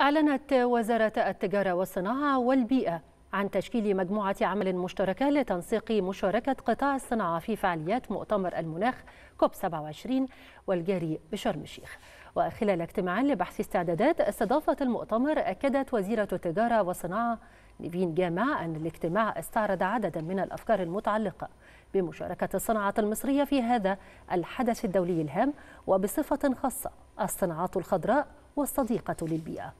أعلنت وزارة التجارة والصناعة والبيئة عن تشكيل مجموعة عمل مشتركة لتنسيق مشاركة قطاع الصناعة في فعاليات مؤتمر المناخ كوب 27 والجاري بشرم الشيخ وخلال اجتماع لبحث استعدادات استضافة المؤتمر أكدت وزيرة التجارة والصناعة نيفين جامع أن الاجتماع استعرض عددا من الأفكار المتعلقة بمشاركة الصناعة المصرية في هذا الحدث الدولي الهام وبصفة خاصة الصناعات الخضراء والصديقة للبيئة.